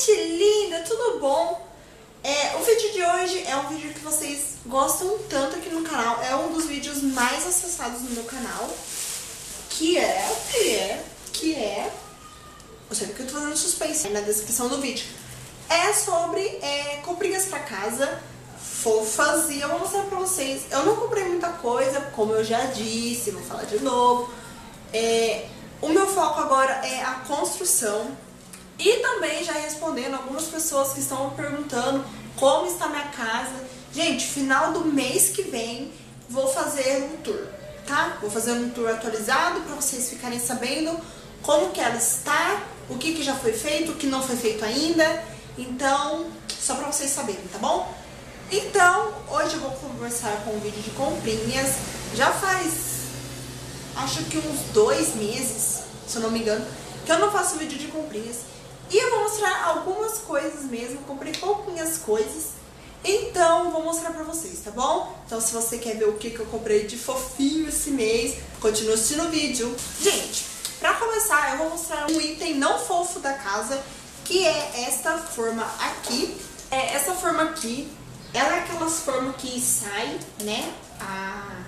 gente linda, tudo bom? É, o vídeo de hoje é um vídeo que vocês gostam tanto aqui no canal. É um dos vídeos mais acessados no meu canal. Que é, que é, que é... Eu sei porque eu tô fazendo suspense na descrição do vídeo. É sobre é, comprinhas pra casa fofas e eu vou mostrar pra vocês. Eu não comprei muita coisa, como eu já disse, vou falar de novo. É, o meu foco agora é a construção e também já respondendo algumas pessoas que estão perguntando como está minha casa. Gente, final do mês que vem vou fazer um tour, tá? Vou fazer um tour atualizado para vocês ficarem sabendo como que ela está, o que, que já foi feito, o que não foi feito ainda. Então, só para vocês saberem, tá bom? Então, hoje eu vou conversar com um vídeo de comprinhas. Já faz, acho que uns dois meses, se eu não me engano, que eu não faço vídeo de comprinhas. E eu vou mostrar algumas coisas mesmo, comprei pouquinhas coisas. Então, vou mostrar pra vocês, tá bom? Então, se você quer ver o que, que eu comprei de fofinho esse mês, continue assistindo o vídeo. Gente, pra começar, eu vou mostrar um item não fofo da casa, que é esta forma aqui. É, essa forma aqui, ela é aquelas formas que sai, né, a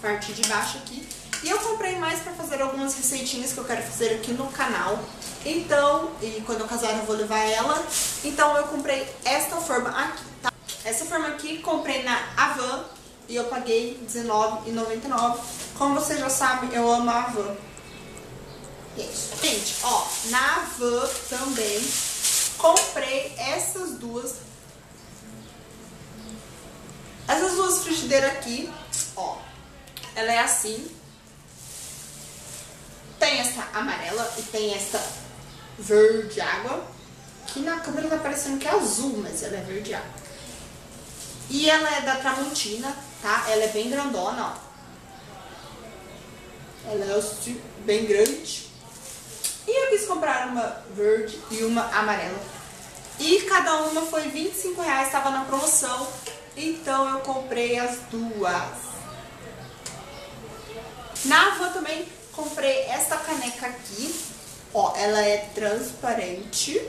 parte de baixo aqui. E eu comprei mais pra fazer algumas receitinhas que eu quero fazer aqui no canal. Então, e quando eu casar eu vou levar ela. Então eu comprei esta forma aqui, tá? Essa forma aqui comprei na Avan e eu paguei R$19,99. Como você já sabe, eu amo a Avan. Gente, ó, na Avan também comprei essas duas essas duas frigideiras aqui, ó, ela é assim. Tem essa amarela e tem essa verde água. Que na câmera tá parecendo que é azul, mas ela é verde água. E ela é da Tramontina, tá? Ela é bem grandona, ó. Ela é bem grande. E eu quis comprar uma verde e uma amarela. E cada uma foi 25 reais, tava na promoção. Então eu comprei as duas. Na Avon também comprei esta caneca aqui. Ó, ela é transparente.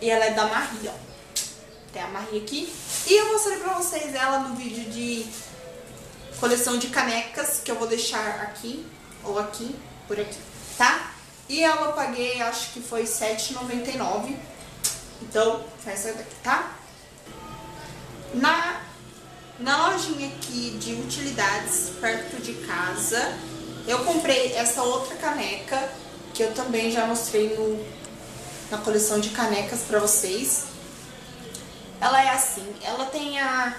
E ela é da Marie, ó. Tem a Marie aqui. E eu mostrei pra vocês ela no vídeo de coleção de canecas, que eu vou deixar aqui, ou aqui, por aqui, tá? E ela eu paguei, acho que foi R$7,99. Então, essa daqui, tá? Na, na lojinha aqui de utilidades, perto de casa, eu comprei essa outra caneca, que eu também já mostrei no, na coleção de canecas pra vocês. Ela é assim, ela tem a...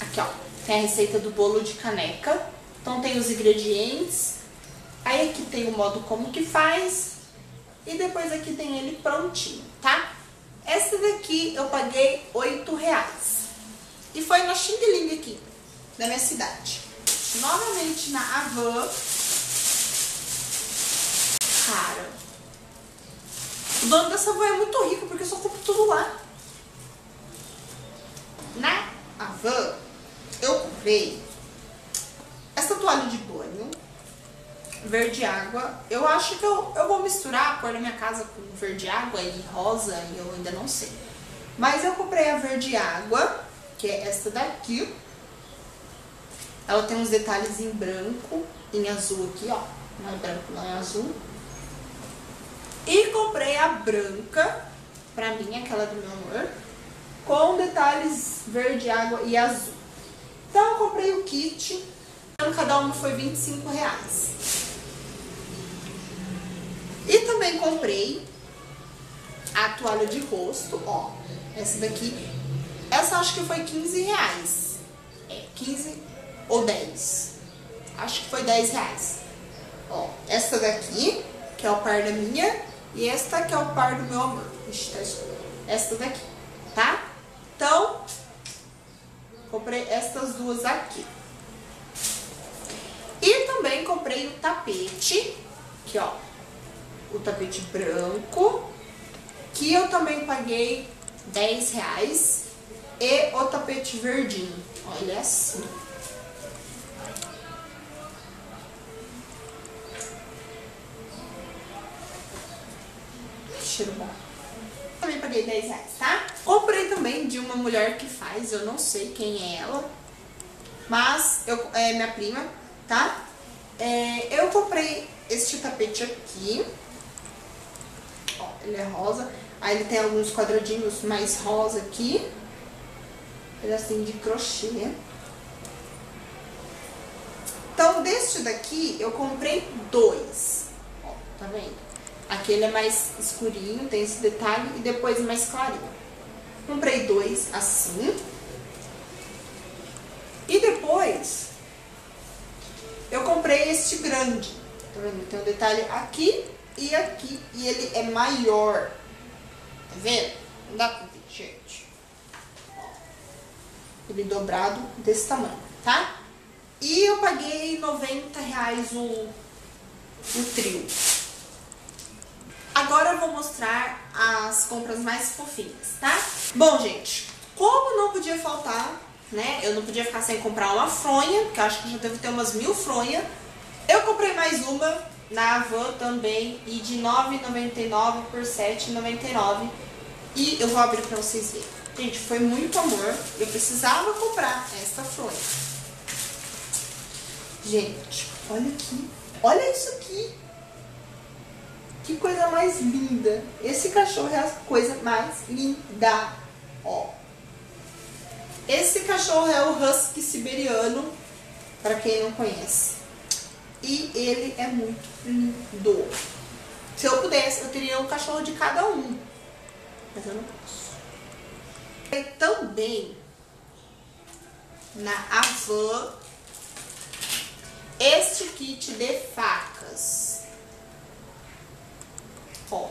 Aqui, ó, tem a receita do bolo de caneca. Então tem os ingredientes, aí aqui tem o modo como que faz, e depois aqui tem ele prontinho, tá? Essa daqui eu paguei 8 reais. E foi na Xing Ling aqui, da minha cidade. Novamente na Avan. Cara, o dono dessa van é muito rico, porque eu só compro tudo lá. Na Avan, eu comprei essa toalha de banho verde água. Eu acho que eu, eu vou misturar a cor da minha casa com verde água e rosa, e eu ainda não sei. Mas eu comprei a verde água, que é essa daqui. Ela tem uns detalhes em branco, em azul aqui, ó. Não é branco, não é azul. E comprei a branca, pra mim, aquela do meu amor, com detalhes verde água e azul. Então eu comprei o kit, cada uma foi 25 reais. E também comprei a toalha de rosto, ó. Essa daqui, essa acho que foi 15 reais. É, 15 ou 10. Acho que foi 10 reais. Ó, essa daqui, que é o par da minha, e esta que é o par do meu amor. Ixi, tá Essa daqui, tá? Então, comprei essas duas aqui. E também comprei o tapete, que ó, o tapete branco, que eu também paguei 10 reais, e o tapete verdinho. Olha assim. cheiro bom. Também paguei 10 reais, tá? Comprei também de uma mulher que faz, eu não sei quem é ela. Mas eu, é minha prima, tá? É, eu comprei este tapete aqui. Ó, ele é rosa. Aí ele tem alguns quadradinhos mais rosa aqui. Pedacinho de crochê. Então, deste daqui, eu comprei dois. Ó, tá vendo? Aqui ele é mais escurinho, tem esse detalhe, e depois mais clarinho. Comprei dois assim. E depois, eu comprei este grande. Tá vendo? Tem um detalhe aqui e aqui. E ele é maior. Tá vendo? Não dá pra ver, gente. Ele dobrado desse tamanho, tá? E eu paguei 90 reais o, o trio. Agora eu vou mostrar as compras mais fofinhas, tá? Bom, gente, como não podia faltar, né? Eu não podia ficar sem comprar uma fronha, que eu acho que já deve ter umas mil fronhas. Eu comprei mais uma na Avan também, e de R$ 9,99 por R$ 7,99. E eu vou abrir pra vocês verem. Gente, foi muito amor. Eu precisava comprar esta fronha. Gente, olha aqui. Olha isso aqui. Que coisa mais linda. Esse cachorro é a coisa mais linda. Ó. Esse cachorro é o Husky siberiano, para quem não conhece. E ele é muito lindo. Se eu pudesse, eu teria um cachorro de cada um. Mas eu não posso. Também na Avan este kit de facas. Ó.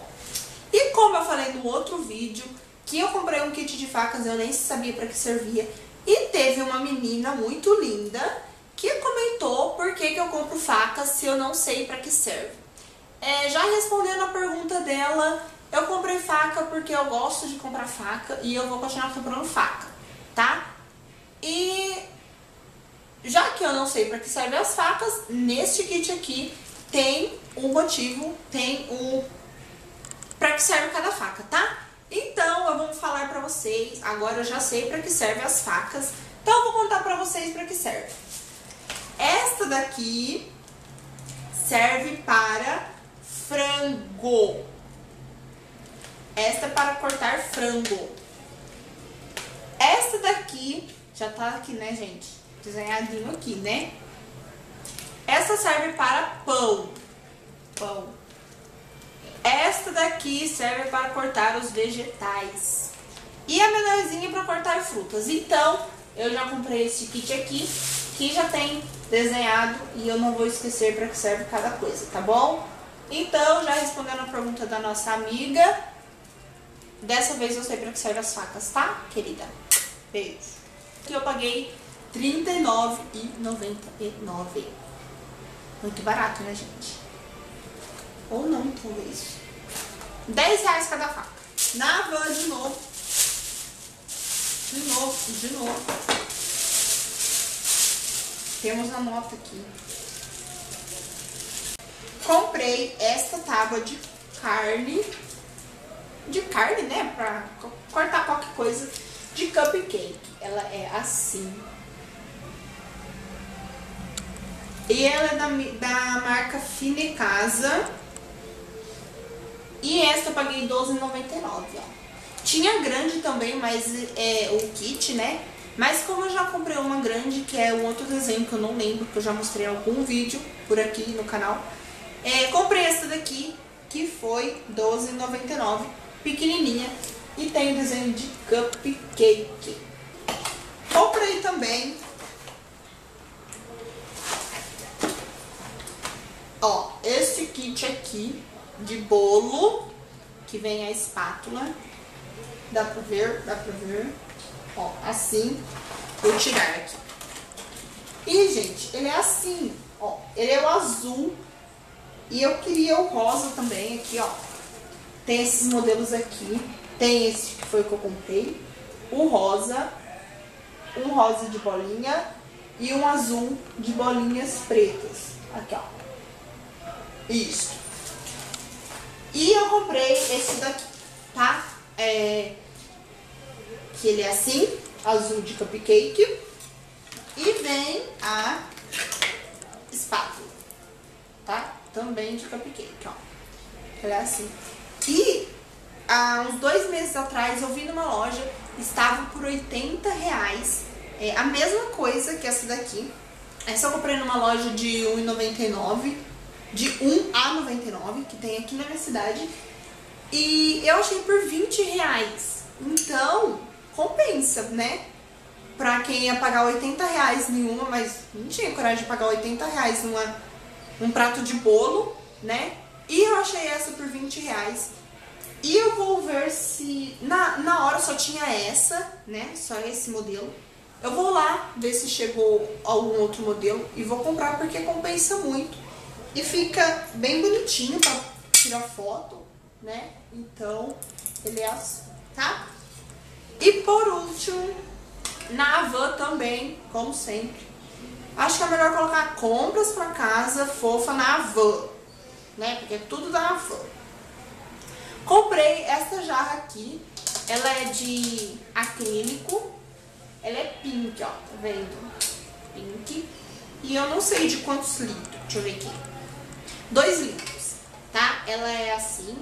E como eu falei no outro vídeo, que eu comprei um kit de facas, eu nem sabia para que servia. E teve uma menina muito linda que comentou por que, que eu compro facas se eu não sei para que serve. É, já respondendo a pergunta dela, eu comprei faca porque eu gosto de comprar faca e eu vou continuar comprando faca, tá? E já que eu não sei para que servem as facas, neste kit aqui tem um motivo, tem um para que serve cada faca, tá? Então, eu vou falar para vocês, agora eu já sei para que servem as facas, então eu vou contar para vocês para que serve. Esta daqui serve para frango. Esta é para cortar frango. Esta daqui, já tá aqui, né, gente? desenhadinho aqui, né? Essa serve para pão. Pão. Esta daqui serve para cortar os vegetais. E a menorzinha para cortar frutas. Então, eu já comprei esse kit aqui, que já tem desenhado e eu não vou esquecer para que serve cada coisa, tá bom? Então, já respondendo a pergunta da nossa amiga, dessa vez eu sei para que serve as facas, tá, querida? Beijo. Aqui eu paguei R$39,99. Muito barato, né, gente? Ou não, talvez. 10 reais cada faca. Na van de novo. De novo, de novo. Temos a nota aqui. Comprei esta tábua de carne. De carne, né? Pra cortar qualquer coisa. De cupcake. Ela é assim. E ela é da, da marca Fine Casa. E esta eu paguei R$12,99, ó. Tinha grande também, mas é o kit, né? Mas como eu já comprei uma grande, que é um outro desenho que eu não lembro, que eu já mostrei em algum vídeo por aqui no canal. É, comprei essa daqui, que foi R$12,99, pequenininha. E tem o desenho de cupcake. Comprei também Ó, esse kit aqui de bolo, que vem a espátula. Dá pra ver? Dá pra ver? Ó, assim. Vou tirar aqui. E, gente, ele é assim, ó. Ele é o azul. E eu queria o rosa também, aqui, ó. Tem esses modelos aqui. Tem esse que foi que eu comprei. O rosa. Um rosa de bolinha. E um azul de bolinhas pretas. Aqui, ó. Isso. E eu comprei esse daqui, tá? É, que ele é assim, azul de cupcake. E vem a espátula, tá? Também de cupcake, ó. Ela é assim. E há uns dois meses atrás eu vi numa loja, estava por 80 reais. É a mesma coisa que essa daqui. Essa eu comprei numa loja de R$1,99, de 1 a 99, que tem aqui na minha cidade. E eu achei por 20 reais. Então, compensa, né? Pra quem ia pagar 80 reais nenhuma, mas não tinha coragem de pagar 80 reais numa, num prato de bolo, né? E eu achei essa por 20 reais. E eu vou ver se... Na, na hora só tinha essa, né? Só esse modelo. Eu vou lá ver se chegou algum outro modelo e vou comprar porque compensa muito. E fica bem bonitinho pra tirar foto, né? Então, ele é assim, tá? E por último, na Avan também, como sempre. Acho que é melhor colocar compras pra casa fofa na Avan, né? Porque tudo da Avan. Comprei essa jarra aqui. Ela é de acrílico. Ela é pink, ó, tá vendo? Pink. E eu não sei de quantos litros. Deixa eu ver aqui. 2 litros, tá? Ela é assim.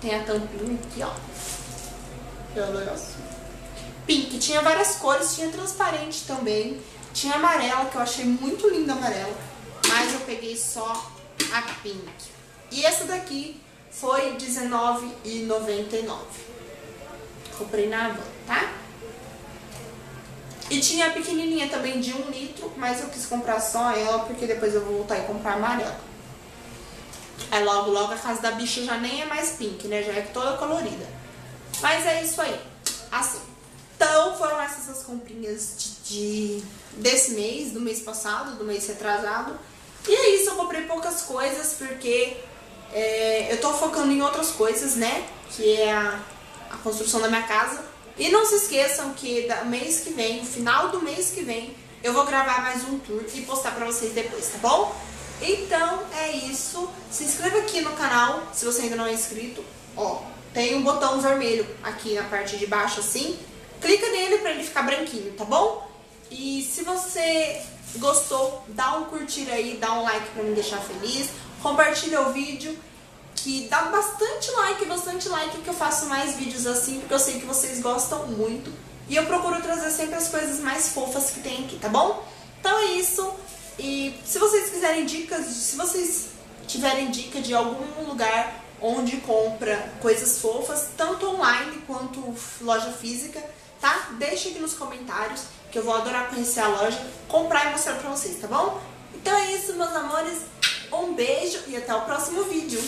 Tem a tampinha aqui, ó. Ela é assim. Pink. Tinha várias cores. Tinha transparente também. Tinha amarela, que eu achei muito linda amarela. Mas eu peguei só a pink. E essa daqui foi R$19,99. Comprei na Avon, tá? E tinha a pequenininha também de um litro, mas eu quis comprar só ela porque depois eu vou voltar e comprar amarela. Aí logo, logo a casa da bicha já nem é mais pink, né? Já é toda colorida. Mas é isso aí. Assim. Então foram essas as comprinhas de, de, desse mês, do mês passado, do mês retrasado. E é isso, eu comprei poucas coisas porque é, eu tô focando em outras coisas, né? Que é a, a construção da minha casa. E não se esqueçam que da mês que vem, no final do mês que vem, eu vou gravar mais um tour e postar pra vocês depois, tá bom? Então é isso. Se inscreva aqui no canal se você ainda não é inscrito. Ó, tem um botão vermelho aqui na parte de baixo assim. Clica nele pra ele ficar branquinho, tá bom? E se você gostou, dá um curtir aí, dá um like pra me deixar feliz. Compartilha o vídeo que dá bastante like, bastante like que eu faço mais vídeos assim, porque eu sei que vocês gostam muito. E eu procuro trazer sempre as coisas mais fofas que tem aqui, tá bom? Então é isso. E se vocês quiserem dicas, se vocês tiverem dica de algum lugar onde compra coisas fofas, tanto online quanto loja física, tá? Deixa aqui nos comentários, que eu vou adorar conhecer a loja, comprar e mostrar pra vocês, tá bom? Então é isso, meus amores. Um beijo e até o próximo vídeo.